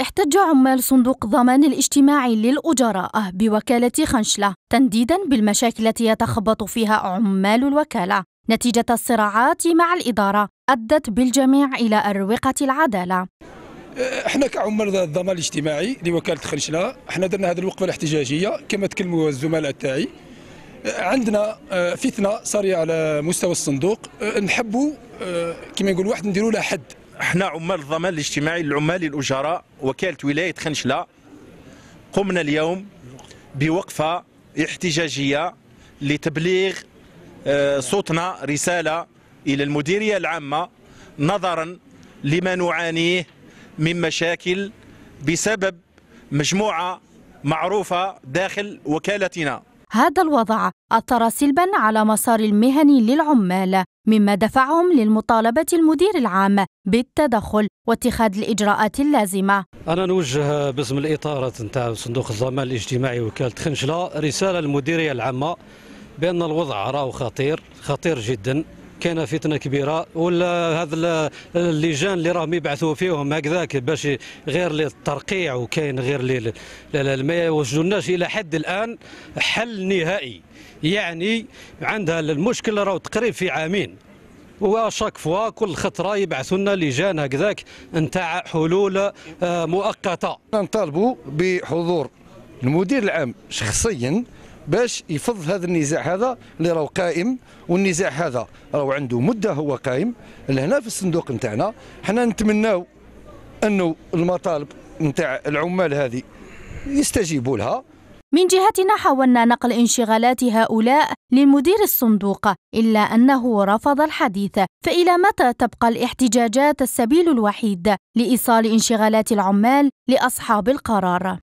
احتج عمال صندوق ضمان الاجتماعي للأجراء بوكالة خنشلة تنديدا بالمشاكل التي يتخبط فيها عمال الوكالة. نتيجة الصراعات مع الإدارة أدت بالجميع إلى أروقة العدالة. إحنا كعمال الضمان الاجتماعي لوكالة خنشلة إحنا درنا هذه الوقفة الاحتجاجية كما تكلموا الزملاء تاعي. عندنا آه، فتنة صارية على مستوى الصندوق آه، نحبوا آه، كما يقول واحد نديروا لها حد. إحنا عمال الضمان الاجتماعي للعمال الأجراء وكالة ولاية خنشلة. قمنا اليوم بوقفة احتجاجية لتبليغ صوتنا رسالة إلى المديرية العامة نظرا لما نعانيه من مشاكل بسبب مجموعة معروفة داخل وكالتنا. هذا الوضع أثر سلبا على مسار المهني للعمال مما دفعهم للمطالبة المدير العام بالتدخل واتخاذ الإجراءات اللازمة. أنا نوجه باسم الإطارة نتاع صندوق الضمان الاجتماعي وكالة خنشلة رسالة للمديرية العامة بأن الوضع راه خطير خطير جدا. كان فتنة كبيرة ولا هذا اللجان اللي راهم يبعثوا فيهم هكذاك باش غير للترقيع وكاين غير ما يوجدوناش إلى حد الآن حل نهائي. يعني عندها المشكل راهو تقريب في عامين. وشاك فوا كل خطرة يبعثوا لنا لجان هكذاك نتاع حلول آه، مؤقتة. نطالبوا بحضور المدير العام شخصيا باش يفض هذا النزاع هذا اللي راهو قائم والنزاع هذا راهو عنده مدة هو قائم. لهنا في الصندوق نتاعنا حنا نتمناو أنه المطالب نتاع العمال هذه يستجيبوا لها. من جهتنا حاولنا نقل انشغالات هؤلاء للمدير الصندوق إلا أنه رفض الحديث. فإلى متى تبقى الاحتجاجات السبيل الوحيد لإيصال انشغالات العمال لأصحاب القرار؟